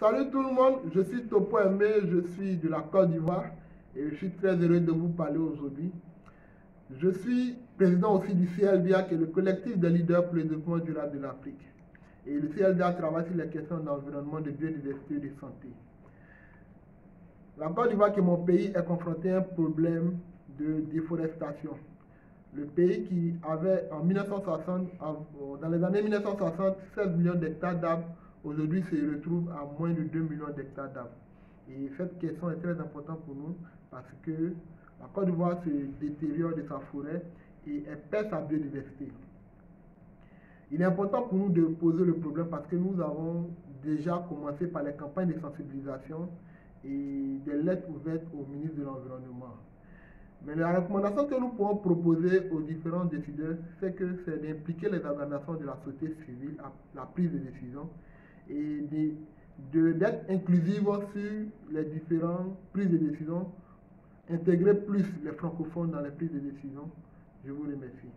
Salut tout le monde, je suis Topo Aimé, je suis de la Côte d'Ivoire et je suis très heureux de vous parler aujourd'hui. Je suis président aussi du CLDA qui est le collectif des leaders pour le développement durable de l'Afrique. Et le CLDA travaille sur les questions d'environnement, de biodiversité et de santé. La Côte d'Ivoire, qui est mon pays, est confronté à un problème de déforestation. Le pays qui avait en 1960, dans les années 1960, 16 millions d'hectares d'arbres aujourd'hui se retrouve à moins de 2 millions d'hectares d'arbres. Et cette question est très importante pour nous parce que la Côte d'Ivoire se détériore de sa forêt et elle perd sa biodiversité. Il est important pour nous de poser le problème parce que nous avons déjà commencé par les campagnes de sensibilisation et des lettres ouvertes au ministre de l'Environnement. Mais la recommandation que nous pouvons proposer aux différents décideurs, c'est que c'est d'impliquer les organisations de la société civile à la prise de décision et d'être inclusive sur les différentes prises de décision, intégrer plus les francophones dans les prises de décision. Je vous remercie.